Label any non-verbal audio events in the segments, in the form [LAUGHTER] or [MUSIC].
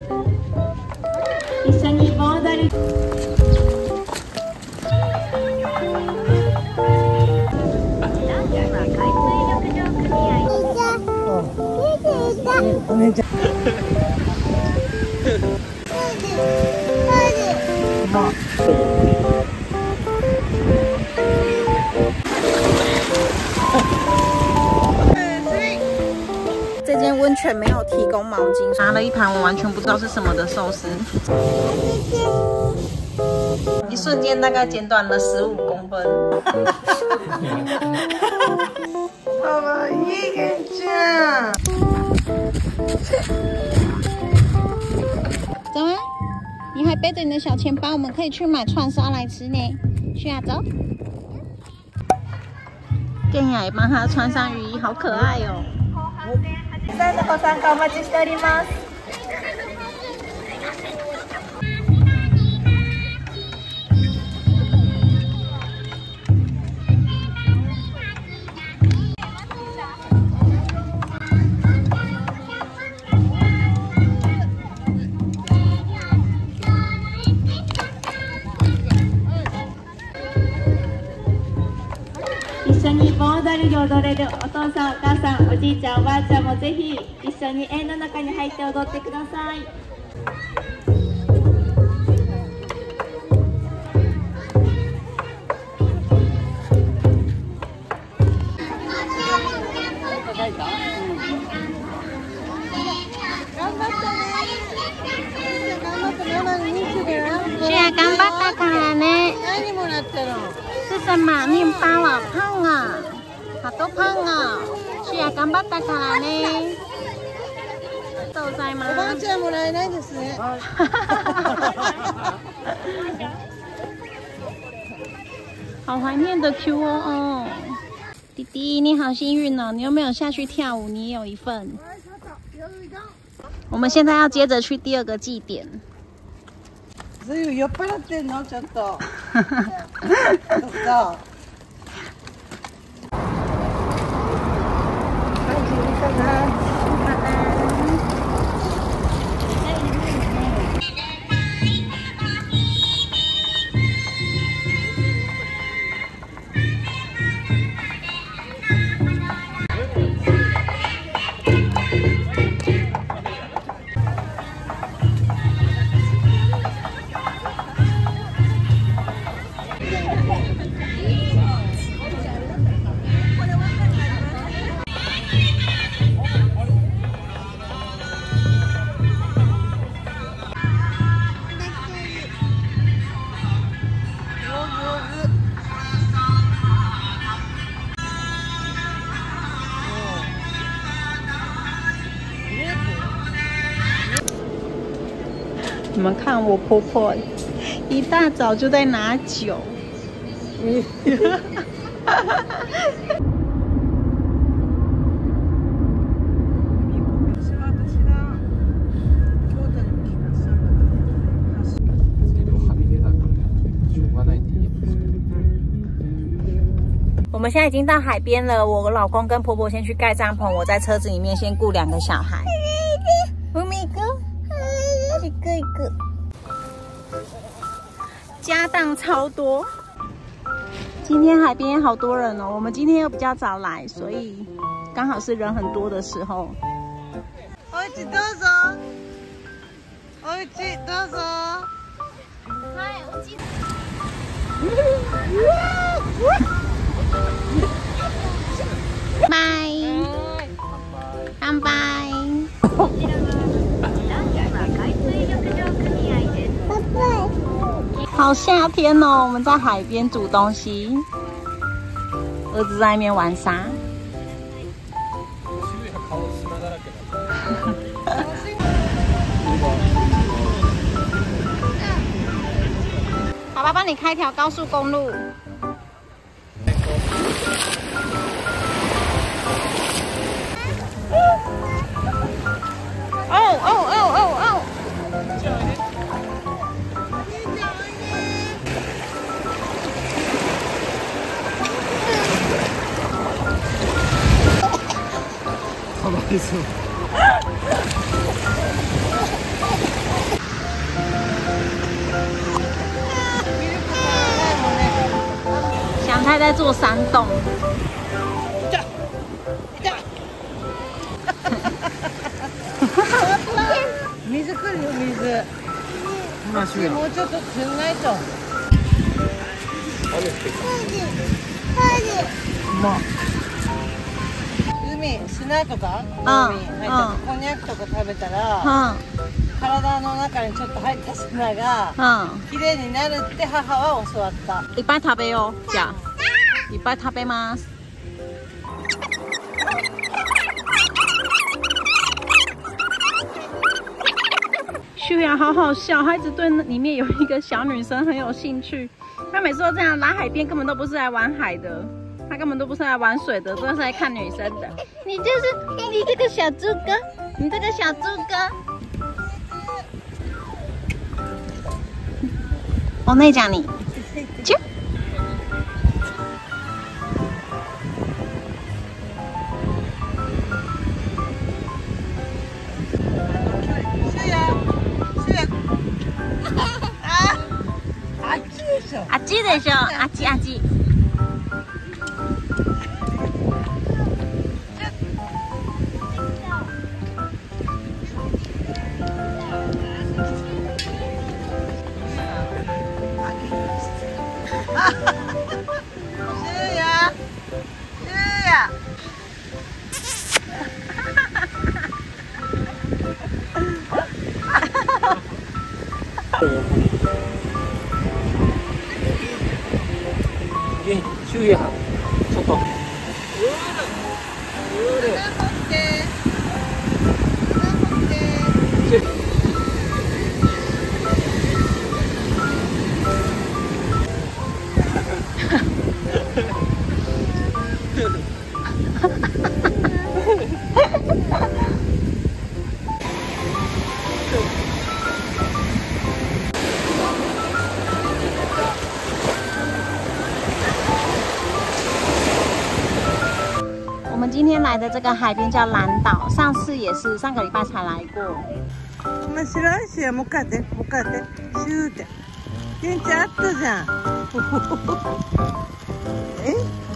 一緒に盆踊りお姉ちゃん。这间温泉没有提供毛巾，拿了一盘我完全不知道是什么的寿司，一瞬间大概减短了十五公分。[LAUGHS] かわいいげんちゃん。走啊！你还背着你的小钱包，我们可以去买串烧来吃呢。去啊，走！健雅也帮他穿上雨衣，好可爱哦。 さんのご参加お待ちしております。に盆踊れるお父さんお母さんおじいちゃんおばあちゃんもぜひ一緒に円の中に入って踊ってください是啊，頑張ったからね。何もらったの？是什么？面包啊，胖啊，好多胖啊。是啊，頑張ったからね。豆在吗？[LAUGHS] おばあちゃんもらえないですね。好怀念的 Q 哦哦，弟弟你好幸运哦，你有没有下去跳舞？你也有一份。我们现在要接着去第二个祭典。 Yeah. 们看我婆婆一大早就在拿酒。はみ出たからしょうがないって言えば我们现在已经到海边了，我老公跟婆婆先去盖帐篷，我在车子里面先顾两个小孩。 家当超多。今天海边好多人哦，我们今天又比较早来，所以刚好是人很多的时候。おうちどうぞ。おうちどうぞ。[LAUGHS] 拜，干杯。 好夏天哦，我们在海边煮东西，儿子在那边玩沙。周囲の顔砂だらけだ爸爸帮你开条高速公路。哦哦哦哦哦！ 香太太做山洞。哈哈哈哈哈！哈哈，水，水，水，水。海砂とかあ海入ったうんこんにゃくとか食べたら嗯体の中にちょっと入った砂が嗯，綺麗になるって母は教わったいっぱい食べよう。じゃあ、いっぱい食べます。秀雅好好笑，她一直对那里面有一个小女生很有兴趣。她每次都这样来海边，根本都不是来玩海的， 她根本都不是来玩水的，都是来看女生的。你就是你这个小猪哥，你这个小猪哥。お姉ちゃんに。チュッシュ[LAUGHS] ヤシュヤああっちでしょあっちでしょあっちあっち。 元周囲班外持って持って我们 今天来的这个海边叫蓝岛，上次也是上个礼拜才来过。面白いしやもう一回やってもう一回やってシューってケンちゃんあったじゃんえ [LAUGHS]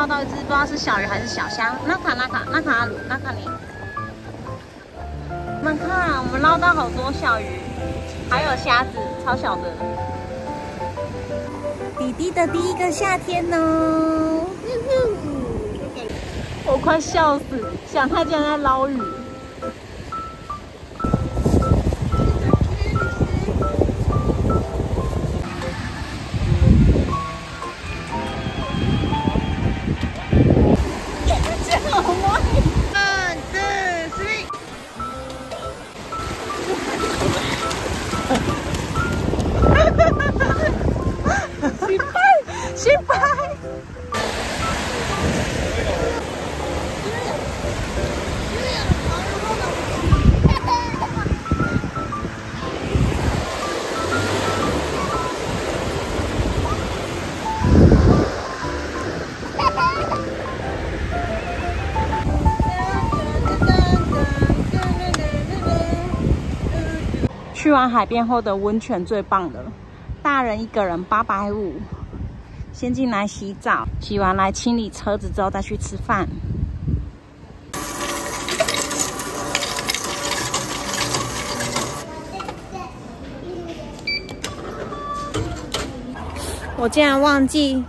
捞到一只，不知道是小鱼还是小虾。那卡那卡那卡鲁那卡尼，你们看，我们捞到好多小鱼，还有虾子，超小的。弟弟的第一个夏天呢，[LAUGHS] 我快笑死！想他竟然在捞鱼。去完海边后的温泉最棒了，大人一个人八百五。先进来洗澡，洗完来清理车子之后再去吃饭。我竟然忘记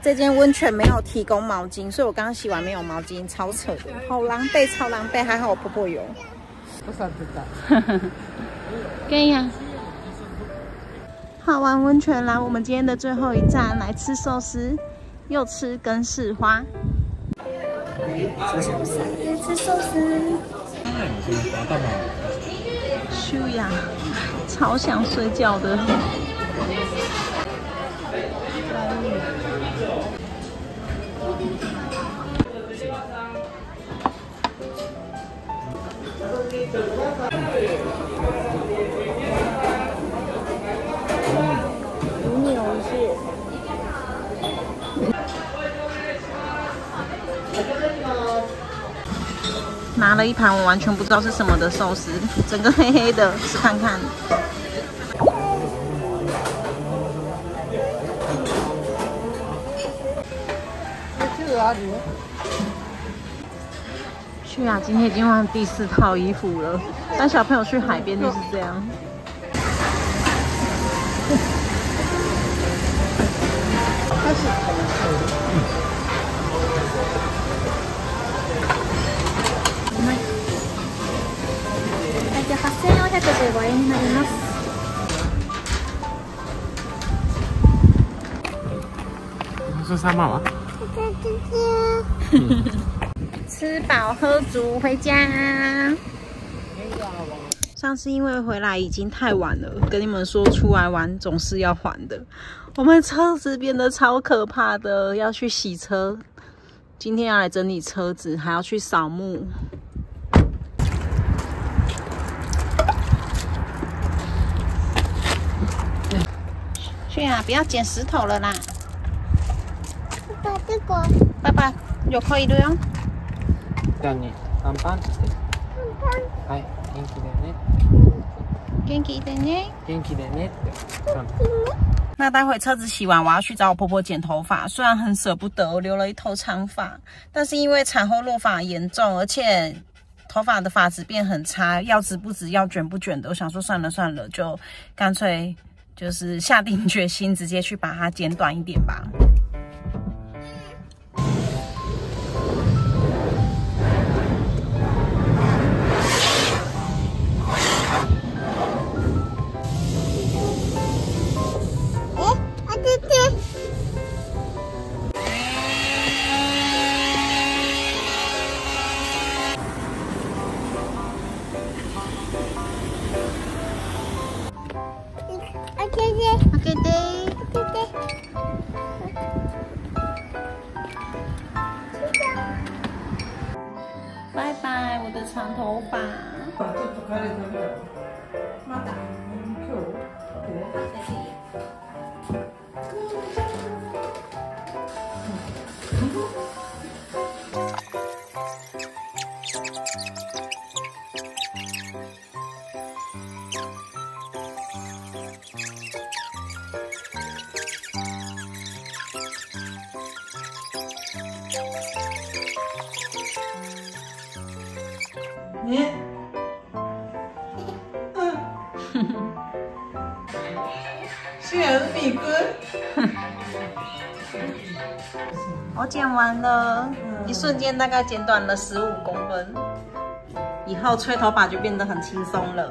这间温泉没有提供毛巾，所以我刚刚洗完没有毛巾，超扯的，好狼狈，超狼狈。还好我婆婆有。おさっ [LAUGHS] 可以呀。泡完温泉来我们今天的最后一站，来吃寿司，又吃根式花。吃寿司，吃寿司。休呀，超想睡觉的。了一盘我完全不知道是什么的寿司，整个黑黑的，吃看看。去啊！今天已经换第四套衣服了。带小朋友去海边就是这样。大8415円になります说三万啊？吃饱喝足回家。上次因为回来已经太晚了，跟你们说出来玩总是要还的。我们车子变得超可怕的，要去洗车。今天要来整理车子，还要去扫墓。 去啊！不要捡石头了啦！爸爸这个爸爸有可以的哟。じゃあね、パンパンってして。はい、元気でね。元気的呢。元気でねって。うん那待会车子洗完，我要去找我婆婆剪头发。虽然很舍不得，我留了一头长发，但是因为产后落发严重，而且头发的发质变很差，要直不直，要卷不卷的。我想说算了算了，就干脆 就是下定决心，直接去把它剪短一点吧。て开给開けて拜拜，我的长头发。ちょ 我剪完了，一瞬间大概剪短了十五公分。以后吹头发就变得很轻松了。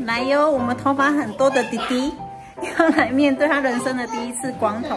来哟，我们头发很多的弟弟要来面对他人生的第一次光头。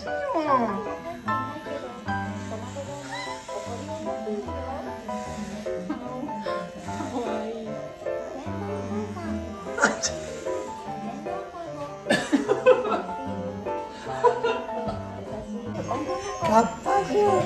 カッパじゃん。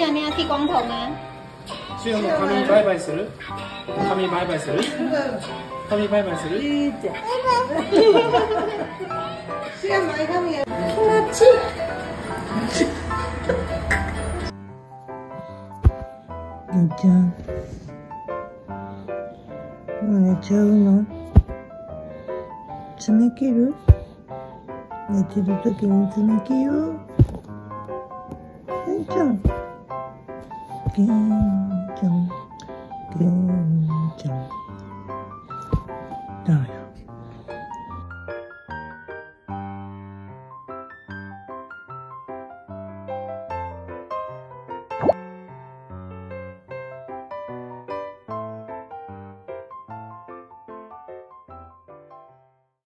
居然你要剃光头吗？シュアも髪バイバイする髪バイバイする髪バイバイするいいじゃん。シア前髪や。りんちゃん。もう寝ちゃうの爪切る 寝てる時につなげよう。けんちゃん。 Kim Jong, Kim Jong.